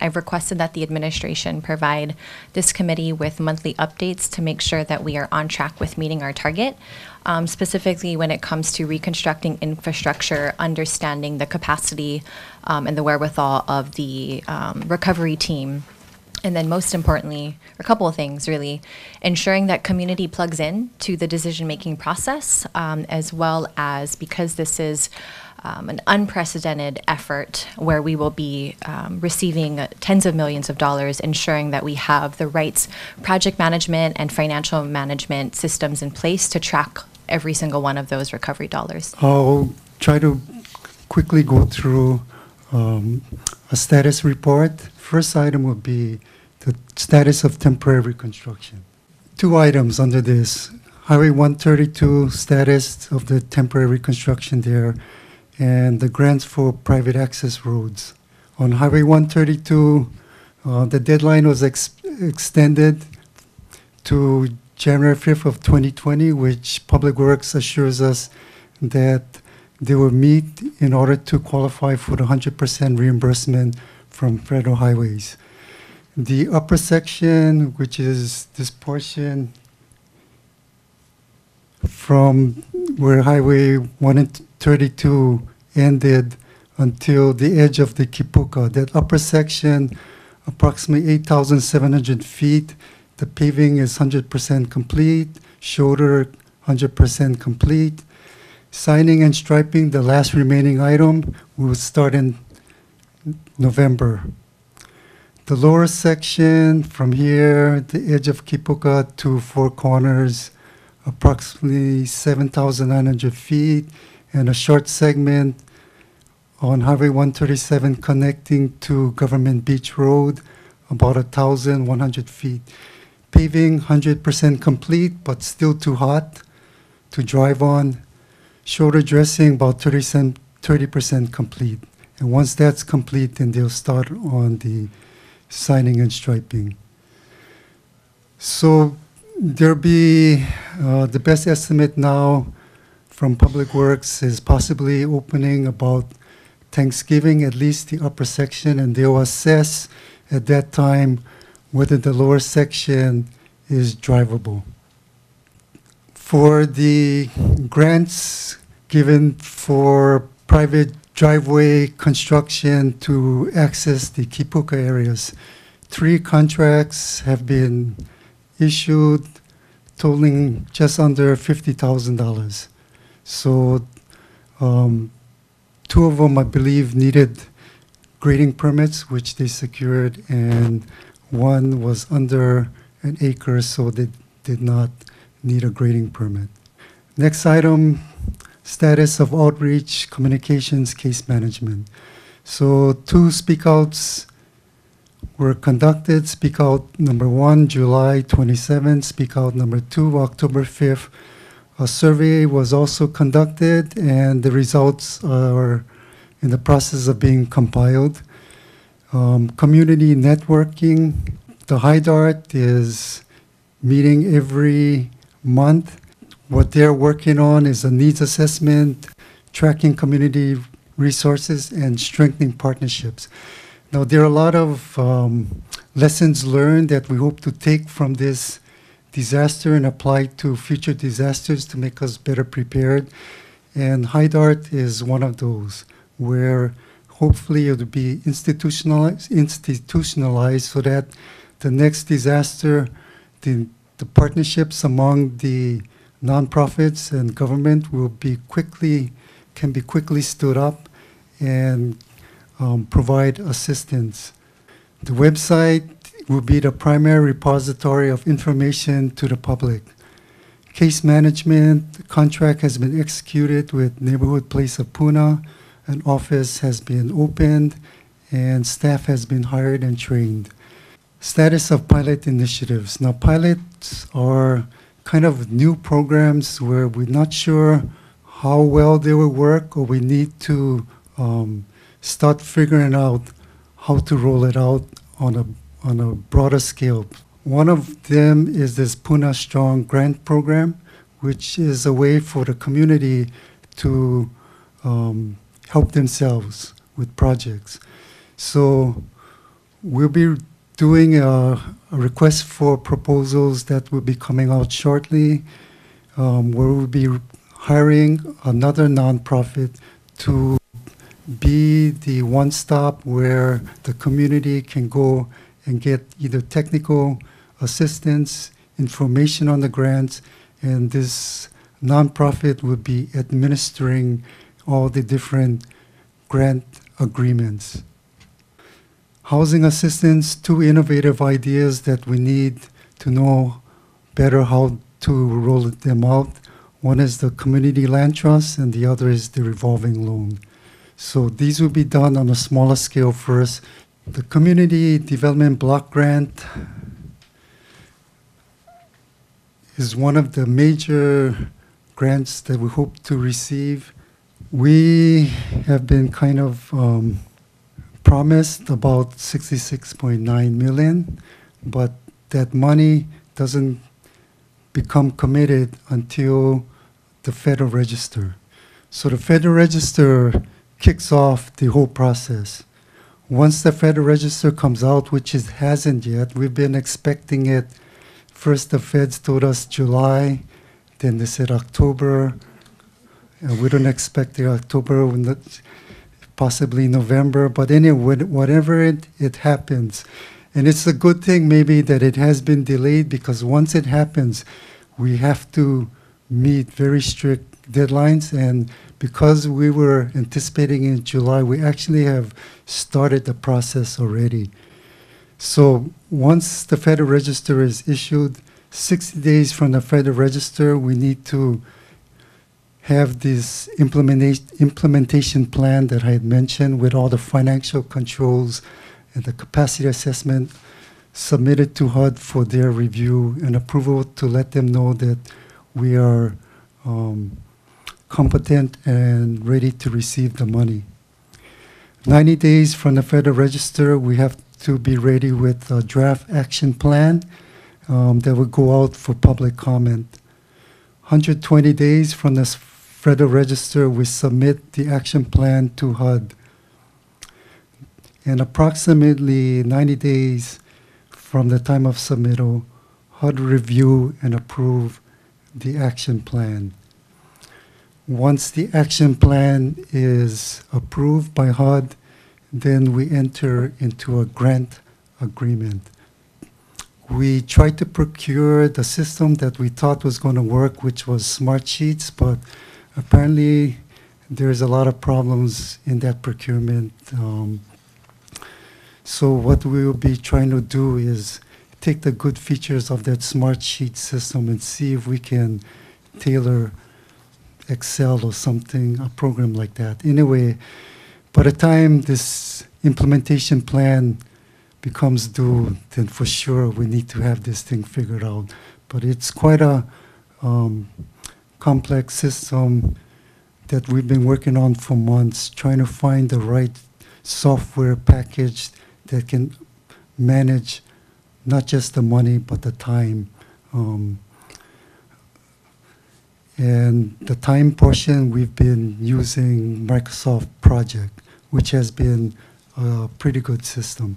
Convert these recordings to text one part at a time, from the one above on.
I've requested that the administration provide this committee with monthly updates to make sure that we are on track with meeting our target, um, specifically when it comes to reconstructing infrastructure, understanding the capacity um, and the wherewithal of the um, recovery team. And then, most importantly, a couple of things really ensuring that community plugs in to the decision making process, um, as well as because this is um, an unprecedented effort where we will be um, receiving tens of millions of dollars, ensuring that we have the right project management and financial management systems in place to track every single one of those recovery dollars. I'll try to quickly go through um, a status report. First item will be the status of temporary reconstruction. Two items under this. Highway 132 status of the temporary reconstruction there and the grants for private access roads. On Highway 132, uh, the deadline was ex- extended to January 5th of 2020, which Public Works assures us that they will meet in order to qualify for the 100% reimbursement from federal highways. The upper section, which is this portion from where Highway 132 ended until the edge of the Kipuka. That upper section, approximately 8,700 feet, the paving is 100% complete, shoulder 100% complete. Signing and striping, the last remaining item, we will start in November. The lower section from here, the edge of Kipuka to Four Corners, approximately 7,900 feet, and a short segment on Highway 137 connecting to Government Beach Road, about 1,100 feet. Paving 100% complete, but still too hot to drive on. Shoulder dressing about 30%, 30% complete. And once that's complete, then they'll start on the signing and striping. So there'll be uh, the best estimate now from Public Works is possibly opening about Thanksgiving, at least the upper section, and they'll assess at that time whether the lower section is drivable. For the grants given for private driveway construction to access the Kipuka areas, three contracts have been issued totaling just under $50,000. So um, two of them, I believe, needed grading permits, which they secured, and one was under an acre, so they did not need a grading permit. Next item, status of outreach, communications, case management. So two speakouts were conducted. Speak out number one, July 27th. Speak out number two, October 5th. A survey was also conducted, and the results are in the process of being compiled. Um, community networking, the HIDART is meeting every month. What they're working on is a needs assessment, tracking community resources, and strengthening partnerships. Now, there are a lot of um, lessons learned that we hope to take from this disaster and apply to future disasters to make us better prepared. And HIDART is one of those where hopefully it will be institutionalized, institutionalized so that the next disaster, the, the partnerships among the nonprofits and government will be quickly, can be quickly stood up and um, provide assistance. The website will be the primary repository of information to the public. Case management contract has been executed with Neighborhood Place of Puna. An office has been opened and staff has been hired and trained. Status of pilot initiatives. Now, pilots are kind of new programs where we're not sure how well they will work or we need to um, start figuring out how to roll it out on a on a broader scale. One of them is this Puna Strong grant program, which is a way for the community to um, help themselves with projects. So We'll be doing a, a request for proposals that will be coming out shortly, um, where we'll be hiring another nonprofit to be the one stop where the community can go and get either technical assistance, information on the grants, and this nonprofit will be administering all the different grant agreements. Housing assistance, two innovative ideas that we need to know better how to roll them out. One is the community land trust, and the other is the revolving loan. So these will be done on a smaller scale first. The community development block grant is one of the major grants that we hope to receive. We have been kind of um, promised about 66.9 million, but that money doesn't become committed until the Federal Register. So the Federal Register kicks off the whole process. Once the Federal Register comes out, which it hasn't yet, we've been expecting it. First, the feds told us July, then they said October. Uh, we don't expect the October, possibly November, but anyway, whatever it, it happens. And it's a good thing maybe that it has been delayed because once it happens, we have to meet very strict deadlines. And because we were anticipating in July, we actually have started the process already. So once the Federal Register is issued, 60 days from the Federal Register, we need to have this implementation, implementation plan that I had mentioned with all the financial controls and the capacity assessment submitted to HUD for their review and approval to let them know that we are um, competent and ready to receive the money. 90 days from the Federal Register, we have to be ready with a draft action plan um, that will go out for public comment. 120 days from the Federal Register, we submit the action plan to HUD. And approximately 90 days from the time of submittal, HUD review and approve the action plan. Once the action plan is approved by HUD, then we enter into a grant agreement. We tried to procure the system that we thought was going to work, which was Smart Sheets, but apparently there's a lot of problems in that procurement. Um, so what we will be trying to do is take the good features of that Smart Sheet system and see if we can tailor Excel or something, a program like that. Anyway, by the time this implementation plan becomes due, then for sure we need to have this thing figured out. But it's quite a um, complex system that we've been working on for months, trying to find the right software package that can manage not just the money but the time. Um, and the time portion, we've been using Microsoft Project, which has been a pretty good system.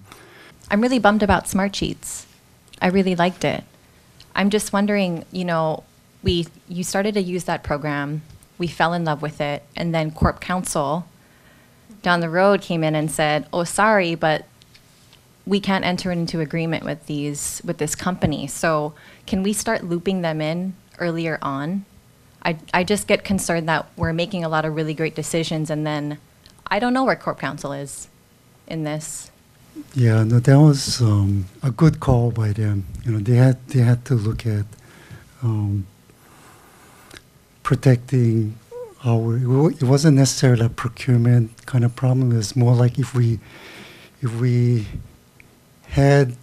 I'm really bummed about Smart Sheets. I really liked it. I'm just wondering, you know, we you started to use that program, we fell in love with it, and then Corp Counsel down the road came in and said, "Oh, sorry, but we can't enter into agreement with these with this company. So, can we start looping them in earlier on?" I I just get concerned that we're making a lot of really great decisions and then I don't know where Corp Counsel is in this. Yeah, no, that was um, a good call by them. You know, they had they had to look at um, protecting our. It wasn't necessarily a procurement kind of problem. It was more like if we if we had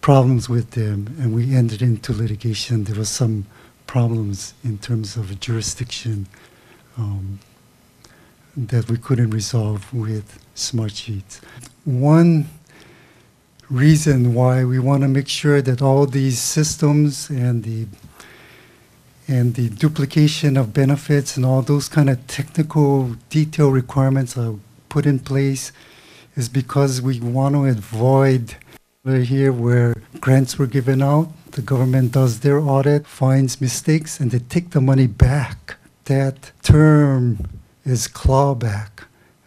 problems with them and we entered into litigation, there was some problems in terms of jurisdiction um, that we couldn't resolve with smart sheets. One reason why we want to make sure that all these systems and the and the duplication of benefits and all those kind of technical detail requirements are put in place is because we want to avoid here where grants were given out, the government does their audit, finds mistakes, and they take the money back. That term is clawback.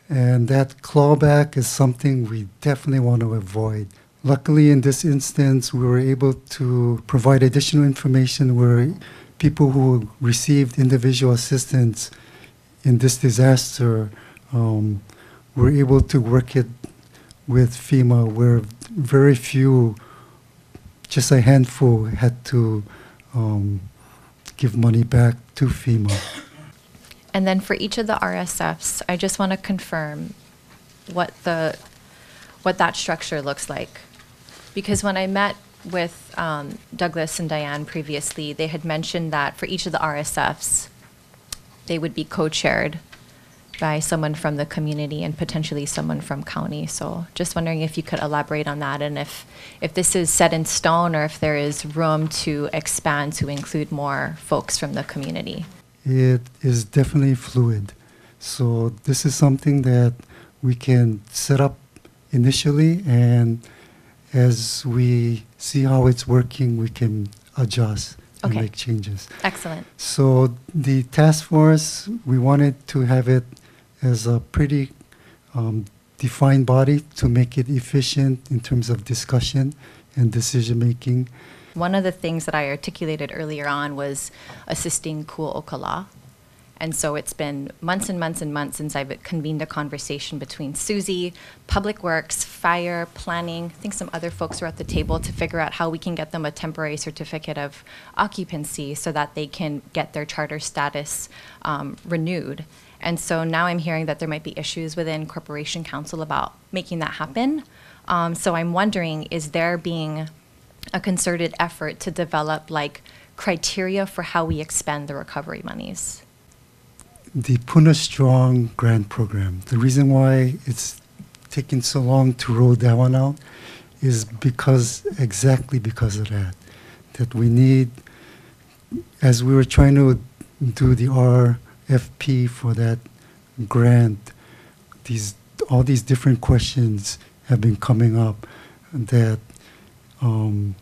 And that clawback is something we definitely want to avoid. Luckily, in this instance, we were able to provide additional information where people who received individual assistance in this disaster um, were able to work it with FEMA, where very few, just a handful, had to um, give money back to FEMA. And then for each of the RSFs, I just want to confirm what the, what that structure looks like. Because when I met with um, Douglas and Diane previously, they had mentioned that for each of the RSFs, they would be co-chaired by someone from the community and potentially someone from county. So just wondering if you could elaborate on that and if, if this is set in stone or if there is room to expand to include more folks from the community. It is definitely fluid. So this is something that we can set up initially, and as we see how it's working, we can adjust and make changes. Excellent. So the task force, we wanted to have it as a pretty um, defined body to make it efficient in terms of discussion and decision making. One of the things that I articulated earlier on was assisting Kua O Ka La. And so it's been months and months and months since I've convened a conversation between Susie, Public Works, Fire, Planning, I think some other folks are at the table to figure out how we can get them a temporary certificate of occupancy so that they can get their charter status um, renewed. And so now I'm hearing that there might be issues within Corporation Counsel about making that happen. Um, so I'm wondering, is there being a concerted effort to develop like criteria for how we expend the recovery monies. the Puna Strong grant program. The reason why it's taken so long to roll that one out is because exactly because of that. That we need, as we were trying to do the RFP for that grant, these all these different questions have been coming up that um,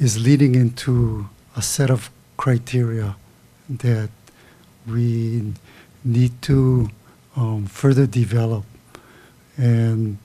is leading into a set of criteria that we need to um, further develop. And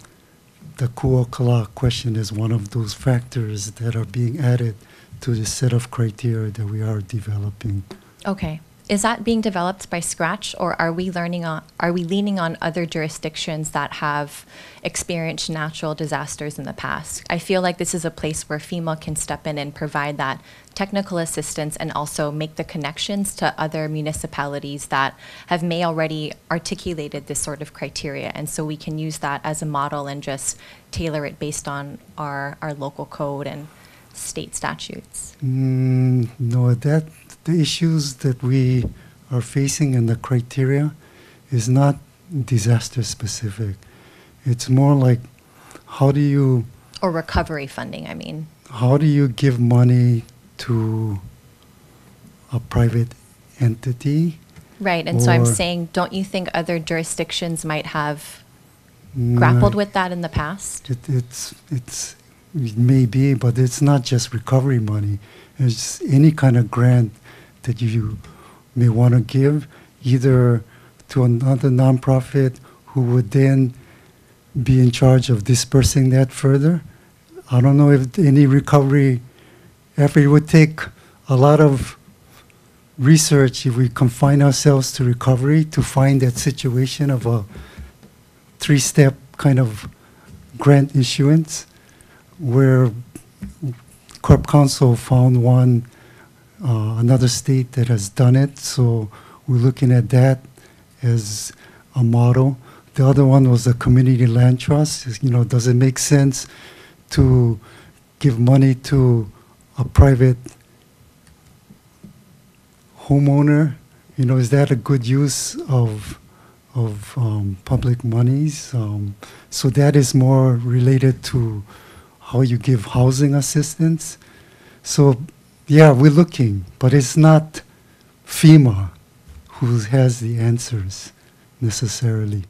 the Kua O Ka La question is one of those factors that are being added to the set of criteria that we are developing. Okay. Is that being developed by scratch or are we learning on are we leaning on other jurisdictions that have experienced natural disasters in the past? I feel like this is a place where FEMA can step in and provide that technical assistance and also make the connections to other municipalities that have may already articulated this sort of criteria and so we can use that as a model and just tailor it based on our our local code and state statutes. Mm, no, that the issues that we are facing and the criteria is not disaster specific. It's more like how do you Or recovery funding, I mean. how do you give money to a private entity? Right, and so I'm saying, don't you think other jurisdictions might have Mm, grappled with that in the past? It, it's it's it may be, but it's not just recovery money. It's any kind of grant that you may want to give, either to another nonprofit who would then be in charge of dispersing that further. I don't know if any recovery effort would take a lot of research if we confine ourselves to recovery to find that situation of a three-step kind of grant issuance where Corp Counsel found one, uh, another state that has done it. So we're looking at that as a model. The other one was the community land trust. You know, does it make sense to give money to a private homeowner? You know, is that a good use of of um, public monies? Um, so that is more related to how you give housing assistance. So, yeah, we're looking, but it's not FEMA who has the answers necessarily.